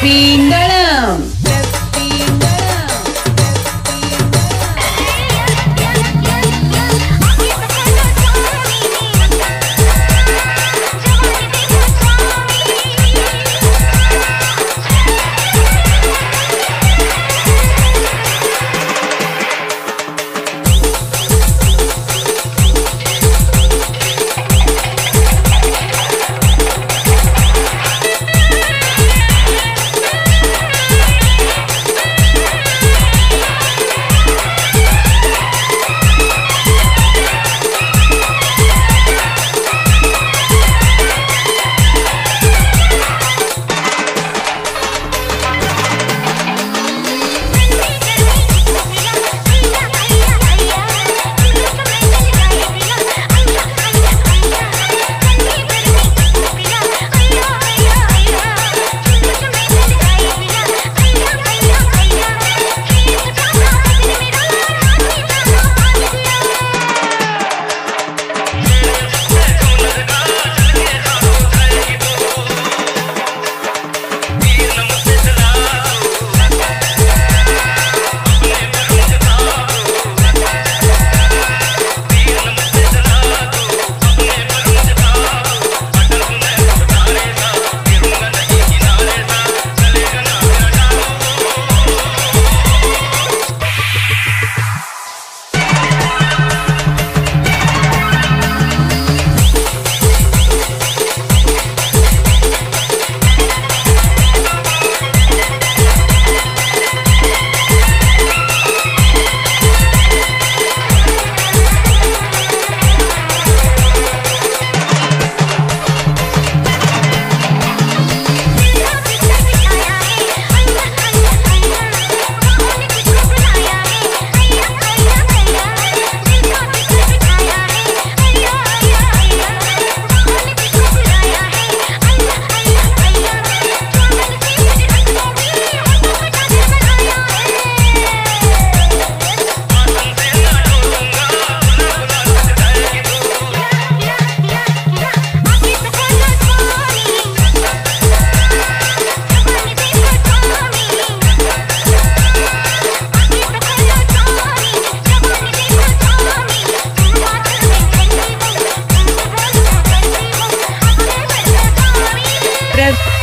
Pingalam.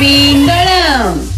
Trepindalam. Trepindalam.